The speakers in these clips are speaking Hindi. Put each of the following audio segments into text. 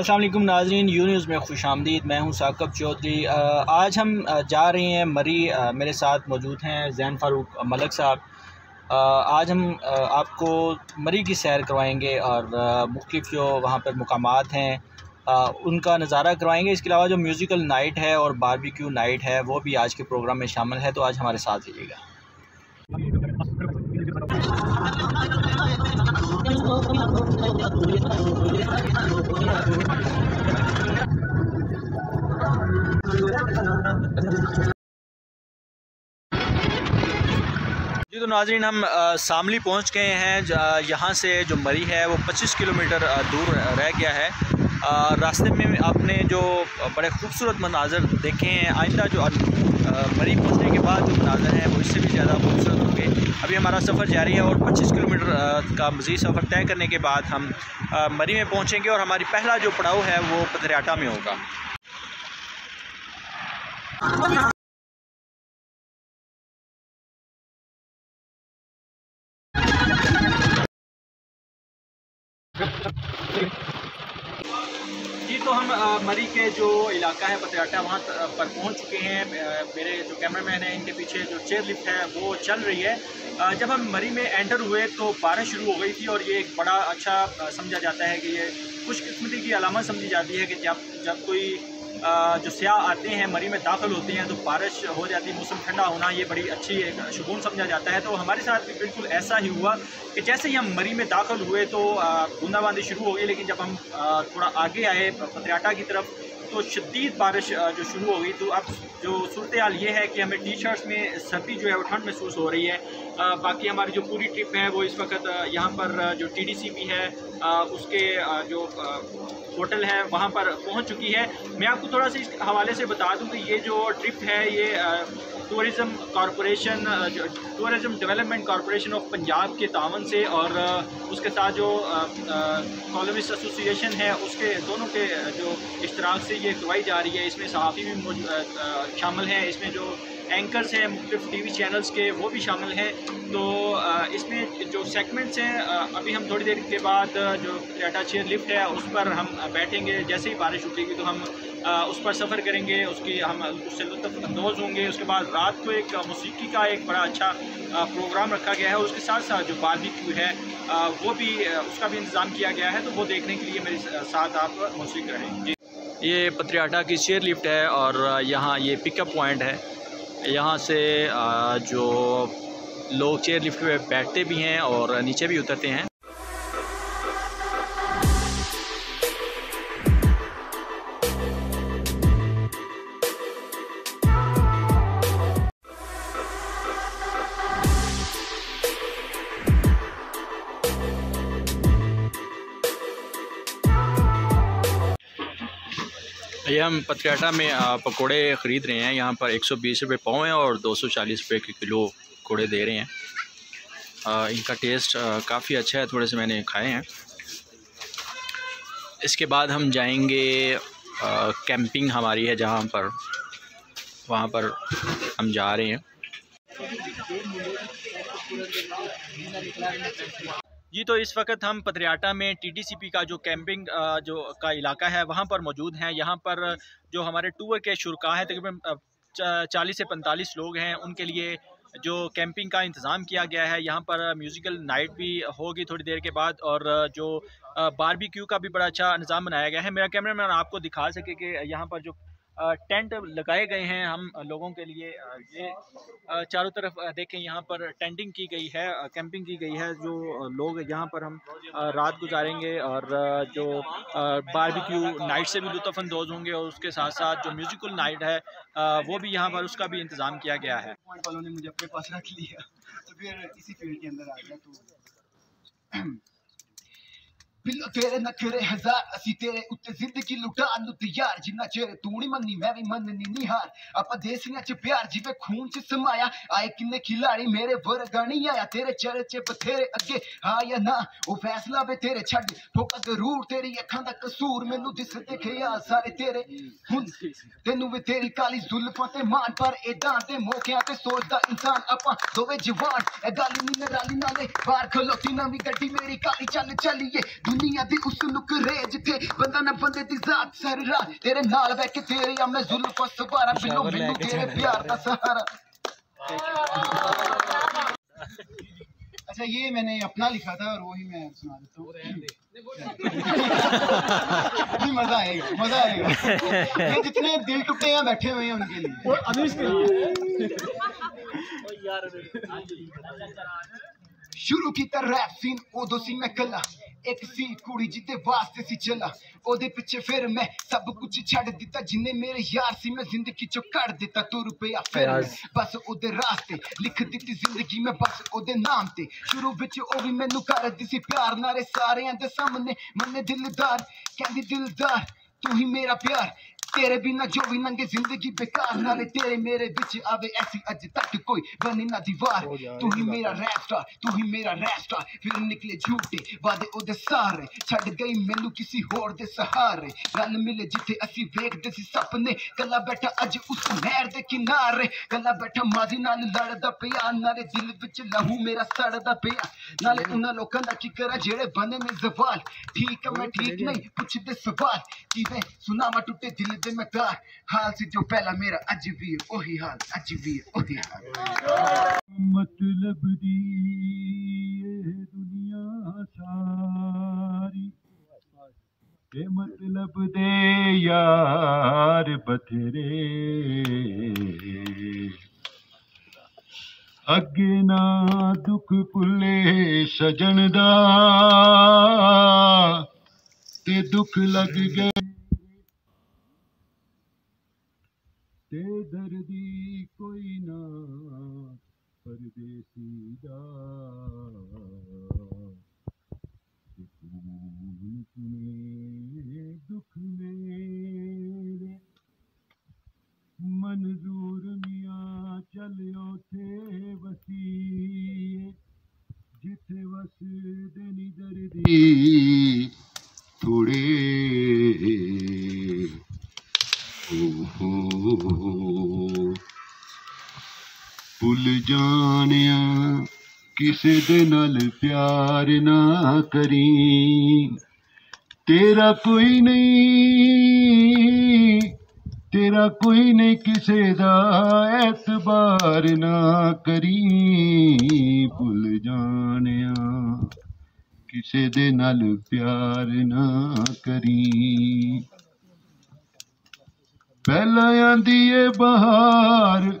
असलम नाजरीन, यू न्यूज़ में खुश आमदीद। मैं हूँ साकब चौधरी। आज हम जा रहे हैं मरी मेरे साथ मौजूद हैं जैन फ़ारूक मलक साहब। आज हम आपको मरी की सैर करवाएँगे और मुख्तफ जो वहाँ पर मकाम हैं उनका नज़ारा करवाएँगे। इसके अलावा जो म्यूज़िकल नाइट है और बारबेक्यू नाइट है, वो भी आज के प्रोग्राम में शामिल है तो आज हमारे साथ रहिएगा। जी तो नाजरीन, हम शामली पहुँच गए हैं यहाँ से जो मरी है, वो 25 किलोमीटर दूर रह गया है। रास्ते में आपने जो बड़े खूबसूरत मनाजर देखे हैं, आइंदा जो मरी पहुँचने के जो हैं, वो इससे भी ज़्यादा खूबसूरत होंगे। अभी हमारा सफ़र जारी है और 25 किलोमीटर का मज़ीद सफ़र तय करने के बाद हम मरी में पहुँचेंगे और हमारी पहला जो पड़ाव है वो पदरियाटा में होगा। मरी के जो इलाका है, पतराटा, वहाँ पर पहुँच चुके हैं। मेरे जो कैमरा मैन हैं, इनके पीछे जो चेयर लिफ्ट है, वो चल रही है। जब हम मरी में एंटर हुए तो बारिश शुरू हो गई थी और ये एक बड़ा अच्छा समझा जाता है कि ये खुशकस्मती की अलामत समझी जाती है कि जब जब कोई जो सयाह आते हैं, मरी में दाखिल होते हैं तो बारिश हो जाती है, मौसम ठंडा होना ये बड़ी अच्छी एक शगुन समझा जाता है। तो हमारे साथ भी बिल्कुल ऐसा ही हुआ कि जैसे ही हम मरी में दाखिल हुए तो बूंदाबांदी शुरू हो गई, लेकिन जब हम थोड़ा आगे आए पत्रियाटा की तरफ़ तो शदीद बारिश जो शुरू हो गई तो अब जो सूरत हाल ये है कि हमें टी शर्ट्स में सर्दी जो है, वो ठंड महसूस हो रही है। बाकी हमारी जो पूरी ट्रिप है, वो इस वक्त यहाँ पर जो टी डी सी भी है उसके जो होटल है, वहाँ पर पहुँच चुकी है। मैं आपको थोड़ा सा इस हवाले से बता दूँ कि ये जो ट्रिप है, ये tourism corporation tourism development corporation of Punjab के तावन से और उसके साथ जो कॉलोमिस्ट एसोसिएशन है, उसके दोनों के, जो इश्तराक से ये करवाई जा रही है। इसमें सहाफ़ी भी शामिल हैं। इसमें जो एंकर्स हैं मुख्तफ टी वी चैनल्स के, वो भी शामिल हैं। तो इसमें जो सेगमेंट्स हैं अभी हम थोड़ी देर के बाद जो टाटा चेयर लिफ्ट है, उस पर हम बैठेंगे। जैसे ही बारिश उठेगी तो हम उस पर सफ़र करेंगे। उसकी हम, उससे लुत्फ़ अंदोज़ होंगे। उसके बाद रात को एक मौसीकी का एक बड़ा अच्छा प्रोग्राम रखा गया है। उसके साथ साथ जो बारबेक्यू है वो भी उसका भी इंतज़ाम किया गया है। तो वो देखने के लिए मेरे साथ आप मौसीक रहें जी। ये पत्रियाटा की चेयर लिफ्ट है और यहाँ ये पिकअप पॉइंट है। यहाँ से जो लोग चेयर लिफ्ट पे बैठते भी हैं और नीचे भी उतरते हैं। हम पथरियाटा में पकोड़े ख़रीद रहे हैं। यहाँ पर एक सौ बीस रुपये पाँव हैं और दो सौ चालीस रुपये के किलो पकोड़े दे रहे हैं। आ, इनका टेस्ट काफ़ी अच्छा है थोड़े से मैंने खाए हैं। इसके बाद हम जाएँगे आ, कैंपिंग हमारी है जहाँ पर। वहाँ पर हम जा रहे हैं। जी तो इस वक्त हम पत्रियाटा में टीटीसीपी का जो कैंपिंग जो का इलाका है, वहाँ पर मौजूद हैं। यहाँ पर जो हमारे टूर के शुरा हैं, तकरीबन चालीस से पैंतालीस लोग हैं। उनके लिए जो कैंपिंग का इंतज़ाम किया गया है, यहाँ पर म्यूज़िकल नाइट भी होगी थोड़ी देर के बाद और जो बारबेक्यू का भी बड़ा अच्छा निज़ाम बनाया गया है। मेरा कैमरा मैन आपको दिखा सके कि यहाँ पर जो टेंट लगाए गए हैं हम लोगों के लिए। ये चारों तरफ़ देखें यहाँ पर टेंटिंग की गई है कैंपिंग की गई है। जो लोग यहाँ पर हम रात गुजारेंगे और जो बारबेक्यू नाइट से भी लुत्फ़अंदोज़ होंगे और उसके साथ साथ जो म्यूज़िकल नाइट है वो भी यहाँ पर उसका भी इंतज़ाम किया गया है। मुझे अपने पास रख लिया। तो फिर इसी फ़ील्ड के अंदर आ गया तो। ਬਿੱਲੋ ਤੇਰੇ ਨਖਰੇ ਹਜ਼ਾਰ, ਅਸੀਂ ਤੇਰੇ ਉੱਤੇ ਜ਼ਿੰਦਗੀ ਲੁਟਾਉਣ ਨੂੰ ਤਿਆਰ। ਜਿੰਨਾ ਚਿਰ ਤੂੰ ਨਹੀਂ ਮੰਨੀ, ਮੈਂ ਵੀ ਮੰਨਣੀ ਨਹੀਂ ਹਾਰ। ਆਪਾਂ ਦੇਸੀਆਂ ਚ ਪਿਆਰ, ਜਿਵੇਂ ਖੂਨ ਚ ਸਮਾਇਆ। ਆਏ ਕਿੰਨੇ ਖਿਲਾੜੀ ਮੇਰੇ ਵਰਗਾ ਨਹੀਂ ਆਇਆ। ਤੇਰੇ ਚਰਚੇ ਬਥੇਰੇ ਅੱਗੇ ਹਾਂ ਨਾ, ਉਹ ਫੈਸਲਾ ਵੇ ਤੇਰੇ ਛੱਡ। ਫੋਕਾ ਜ਼ਰੂਰ, ਤੇਰੀ ਅੱਖਾਂ ਦਾ ਕਸੂਰ ਮੈਨੂੰ ਦਿਸ ਦੇਖਿਆ ਸਾਰੇ ਤੇਰੇ ਹੁਣ ਤੈਨੂੰ ਵੀ ਤੇਰੀ ਕਾਲੀ ਜ਼ੁਲਫਾਂ ਤੇ ਮਾਨ ਪਰ ਇਦਾਂ ਦੇ ਮੌਕਿਆਂ ਤੇ ਸੋਚਦਾ ਇਨਸਾਨ ਆਪਾਂ ਦੋਵੇਂ ਜਵਾਨ। ਇਹ ਗੱਲ ਨਹੀਂ ਨਰਾਲੀ ਨਾਲੇ ਬਾਹਰ ਖਲੋਤੀ ਨਵੀਂ ਗੱਡੀ ਮੇਰੀ ਕਾਲੀ, ਚੱਲ ਚੱਲੀਏ। ਦੁਨੀਆ ਦੀ ਉਸ ਨੁਕਰੇ ਜਿੱਥੇ ਬੰਦਾ ਨਾ ਬੰਦੇ ਦੀ ਜ਼ਾਤ ਸਾਰੀ ਰਾਤ ਤੇਰੇ ਨਾਲ ਬਹਿ ਕੇ ਤੇਰੇ ਆ ਮੈਂ ਜ਼ੁਲਫ ਸਵਾਰਾ ਬਿਲੋ ਮੈਨੂੰ ਤੇਰੇ प्यार का सहारा अच्छा ये मैंने अपना लिखा था और वही मैं सुना देता हूँ नहीं, मजा आएगा मजा आएगा ये जितने दिल टूटे हैं बैठे हुए हैं उनके लिए ਸ਼ੁਰੂ ਕੀਤਾ ਰੈਪ ਸੀਨ ਉਦੋਂ ਸੀ ਮੈਂ ਕੱਲਾ ਇੱਕ ਸੀ ਕੁੜੀ ਜਿਹਦੇ ਵਾਸਤੇ ਸੀ ਚੱਲਾ ਉਹਦੇ ਪਿੱਛੇ ਫਿਰ ਮੈਂ ਸਭ ਕੁਝ ਛੱਡ ਦਿੱਤਾ ਜਿੰਨੇ ਮੇਰੇ ਯਾਰ ਸੀ ਮੈਂ ਜ਼ਿੰਦਗੀ ਚੋਂ ਕੱਢ ਦਿੱਤਾ ਤੁਰ ਪਿਆ ਫਿਰ ਬਸ ਉਹਦੇ ਰਾਸਤੇ ਲਿਖ ਦਿੱਤੀ ਜ਼ਿੰਦਗੀ ਮੈਂ ਬਸ ਉਹਦੇ ਨਾਮ ਤੇ। ਸ਼ੁਰੂ ਵਿੱਚ ਉਹ ਵੀ ਮੈਨੂੰ ਕਰਦੀ ਸੀ ਪਿਆਰ ਨਾਲੇ ਸਾਰਿਆਂ ਦੇ ਸਾਹਮਣੇ ਮੰਨੇ ਦਿਲਦਾਰ ਕਹਿੰਦੀ ਦਿਲਦਾਰ ਤੂੰ ਹੀ ਮੇਰਾ ਪਿਆਰ। तेरे बिना जो भी नंगे ज़िंदगी बेकार नाले तेरे मेरे बिच आवे ऐसी अज तक कोई बनी ना दीवार। तू ही मेरा रैप स्टार तू ही मेरा रैप स्टार फिर निकले झूठे वादे ओदे सारे। छड़ गई मेनू किसी होर दे सहारे। गल मिले जिथे असि वेखदे सी सपने। कला बैठा अज उस नहर दे किनारे। कला बैठा माजी नाल लड़दा पिया नाले दिल विच लहू मेरा सड़दा पिया। नाले उना लोकां दा किकरा जेड़े बने ने जवाल। ठीक है मैं ठीक नहीं पूछदे सवाल। किवें सुनावा टूटे दिल ਦਿਲ ਮੈਂ ਕਾਰ ਹਾਲ ਸੀ ਜੋ ਪਹਿਲਾ ਮੇਰਾ, ਅੱਜ ਵੀ ਹੈ ਉਹੀ ਹਾਲ, ਅੱਜ ਵੀ ਹੈ ਉਹੀ ਹਾਲ। ਮਤਲਬ ਦੀ ਇਹ ਦੁਨੀਆ ਸਾਰੀ। ਇਹ ਮਤਲਬ ਦੇ ਯਾਰ ਬਥੇਰੇ। ਅੱਗੇ ਨਾ ਦੁੱਖ ਭੁੱਲੇ ਸਜਣ ਦਾ, ਤੇ ਦੁੱਖ ਲੱਗ ਗਏ ਤੇ ਦਰਦੀ ਕੋਈ ਨਾ, ਪਰਦੇਸੀ ਦਾ। ਸੁਣੇ ਦੁੱਖ ਮੇਰੇ, ਮਨਜ਼ੂਰ ਮੀਆਂ ਚੱਲਿਓ ਥੇ ਵਸੀਏ। ਜਿੱਥੇ ਵਸਦੇ ਨੀ ਦਰਦੀ ਥੋੜੇ ਭੁੱਲ ਜਾਣਿਆ, ਕਿਸੇ ਦੇ ਨਾਲ ਪਿਆਰ ਨਾ ਕਰੀ। ਤੇਰਾ ਕੋਈ ਨਹੀਂ, ਤੇਰਾ ਕੋਈ ਨਹੀਂ ਕਿਸੇ ਦਾ ਐਤਬਾਰ ਨਾ ਕਰੀ। ਭੁੱਲ ਜਾਣਿਆ, ਕਿਸੇ ਦੇ ਨਾਲ ਪਿਆਰ ਨਾ ਕਰੀ। ਪਹਿਲਾਂ ਆਂਦੀ ਏ ਬਹਾਰ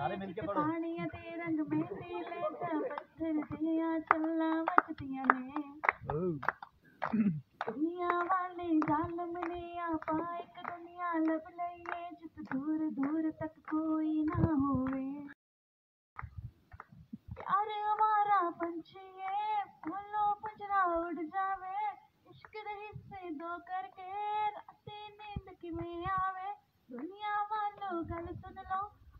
दूर किते पानिया ते रंग लैजा पत्थर दिया मचदियाँ ने। दुनिया वाले जालम ने आपा एक दुनिया लब लईए जित दूर दूर तक कोई ना होवे। प्यार हमारा पंछी है फूलों पंजरा उड़ जावे। इश्क दे हिस्से दो करके राते नींद किवें आवे। दुनिया वालों गल सुन लो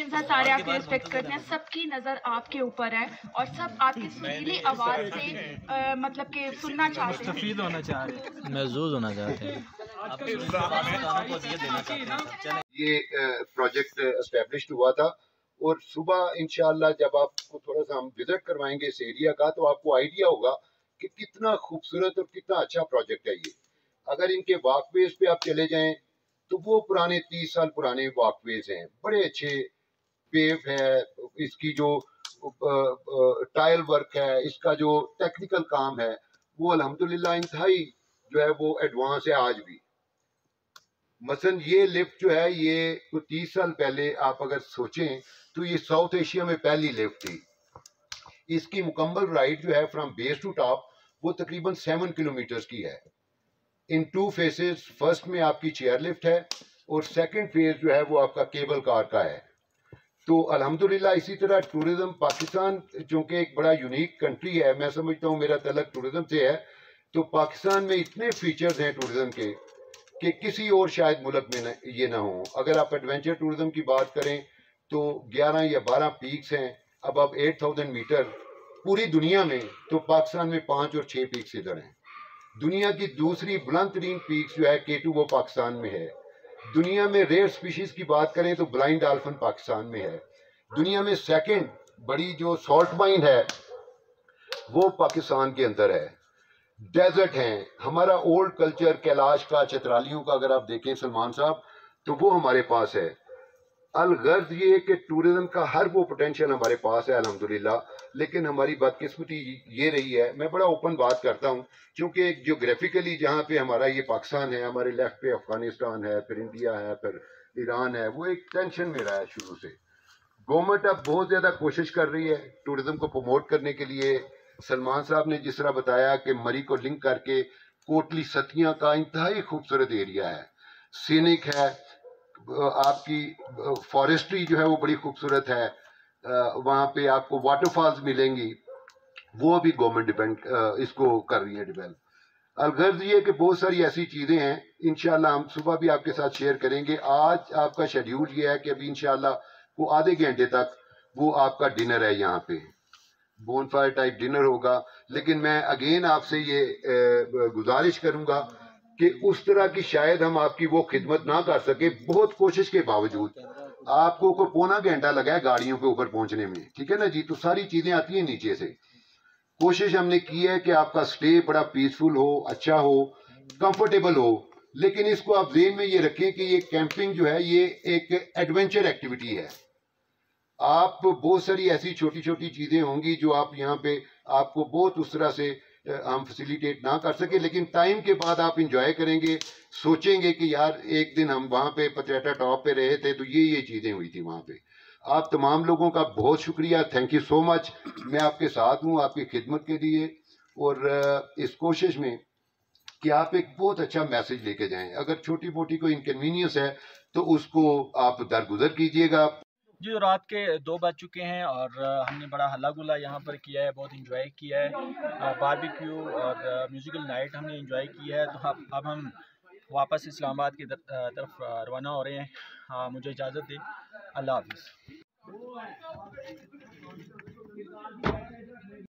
देखिए इंसान सारे आपको रिस्पेक्ट करते हैं सबकी नज़र आपके ऊपर है और सब आपकी सुरीली आवाज़ से मतलब कि सुनना चाहते हैं। होना चाह रहे हैं। महजूज होना चाहते हैं। ये प्रोजेक्ट इस्टेब्लिश हुआ था और सुबह इंशाल्लाह जब आपको थोड़ा सा हम विज़िट करवाएँगे इस एरिया का तो आपको आइडिया होगा कि कितना खूबसूरत और कितना अच्छा प्रोजेक्ट है ये। अगर इनके वॉकवेज पे आप चले जाएँ तो वो पुराने तीस साल पुराने वॉकवेज हैं। बड़े अच्छे पेव है, इसकी जो टाइल वर्क है, इसका जो टेक्निकल काम है, वो अल्हम्दुलिल्लाह इंतहाई जो है वो एडवांस है आज भी। मसलन ये लिफ्ट जो है, ये कोई तीस साल पहले आप अगर सोचें तो ये साउथ एशिया में पहली लिफ्ट थी। इसकी मुकम्मल राइड जो है फ्रॉम बेस टू टॉप वो तकरीबन सेवन किलोमीटर्स की है। इन टू फेसेस फ़र्स्ट में आपकी चेयर लिफ्ट है, और सेकंड फ़ेज़ जो है वो आपका केबल कार का है। तो अल्हम्दुलिल्लाह इसी तरह टूरिज़्म पाकिस्तान चूँकि एक बड़ा यूनिक कंट्री है मैं समझता हूँ मेरा तलक टूरिज़्म से है तो पाकिस्तान में इतने फीचर्स हैं टूरिज़्म के कि किसी और शायद मुल्क में न, ये ना हो। अगर आप एडवेंचर टूरिज़्म की बात करें तो 11 या 12 पीक्स हैं अब आप 8000 मीटर पूरी दुनिया में तो पाकिस्तान में पाँच और छः पीक्स इधर हैं। दुनिया की दूसरी बुलंद तरीन पीक्स जो है केटू वो पाकिस्तान में है। दुनिया में रेयर स्पीशीज की बात करें तो ब्लाइंड डाल्फिन पाकिस्तान में है। दुनिया में सेकंड बड़ी जो सॉल्ट माइन है, वो पाकिस्तान के अंदर है। डेजर्ट है। हमारा ओल्ड कल्चर कैलाश का, चित्रालियों का अगर आप देखें सलमान साहब तो वो हमारे पास है। अलगर्ज ये कि टूरिज़्म का हर वो पोटेंशियल हमारे पास है, अल्हम्दुलिल्लाह। लेकिन हमारी बदकिस्मती ये रही है, मैं बड़ा ओपन बात करता हूँ, क्योंकि जियोग्राफिकली जहाँ पे हमारा ये पाकिस्तान है, हमारे लेफ़्ट पे अफ़गानिस्तान है, फिर इंडिया है, फिर ईरान है, वो एक टेंशन में रहा है शुरू से। गवर्नमेंट अब बहुत ज़्यादा कोशिश कर रही है टूरिज़्म को प्रमोट करने के लिए। सलमान साहब ने जिस तरह बताया कि मरी को लिंक करके कोटली सतियाँ का इंतहाई खूबसूरत एरिया है। सीनिक है आपकी फॉरेस्ट्री जो है वो बड़ी खूबसूरत है। वहाँ पे आपको वाटरफॉल्स मिलेंगी। वो भी गवर्नमेंट डिपेंड इसको कर रही है डिपेंड अलगर्ज ये कि बहुत सारी ऐसी चीज़ें हैं, इंशाल्लाह हम सुबह भी आपके साथ शेयर करेंगे। आज आपका शेड्यूल ये है कि अभी इंशाल्लाह वो आधे घंटे तक वो आपका डिनर है यहाँ पे। बोनफायर टाइप डिनर होगा। लेकिन मैं अगेन आपसे ये गुजारिश करूँगा कि उस तरह की शायद हम आपकी वो खिदमत ना कर सके बहुत कोशिश के बावजूद। आपको को पौना घंटा लगा है गाड़ियों के ऊपर पहुँचने में, ठीक है ना जी? तो सारी चीज़ें आती हैं नीचे से। कोशिश हमने की है कि आपका स्टे बड़ा पीसफुल हो अच्छा हो कंफर्टेबल हो, लेकिन इसको आप जेन में ये रखें कि ये कैंपिंग जो है, ये एक एडवेंचर एक्टिविटी है। आप बहुत सारी ऐसी छोटी छोटी चीज़ें होंगी जो आप यहाँ पे आपको बहुत उस तरह से हम फैसिलिटेट ना कर सके, लेकिन टाइम के बाद आप इंजॉय करेंगे, सोचेंगे कि यार, एक दिन हम वहाँ पे पचैटा टॉप पे रहे थे तो ये ये चीज़ें हुई थी वहाँ पे। आप तमाम लोगों का बहुत शुक्रिया थैंक यू सो मच मैं आपके साथ हूँ, आपकी खिदमत के लिए, और इस कोशिश में कि आप एक बहुत अच्छा मैसेज लेके जाएँ। अगर छोटी मोटी कोई इनकन्वीनियंस है तो उसको आप दरगुजर कीजिएगा। जी, रात के दो बज चुके हैं और हमने बड़ा हल्ला गुला यहाँ पर किया है, बहुत इंजॉय किया है। बारबेक्यू और म्यूज़िकल नाइट हमने इंजॉय किया है। तो अब अब हम वापस इस्लामाबाद की तरफ़ रवाना हो रहे हैं। हाँ मुझे इजाज़त दें। अल्लाह हाफिज़।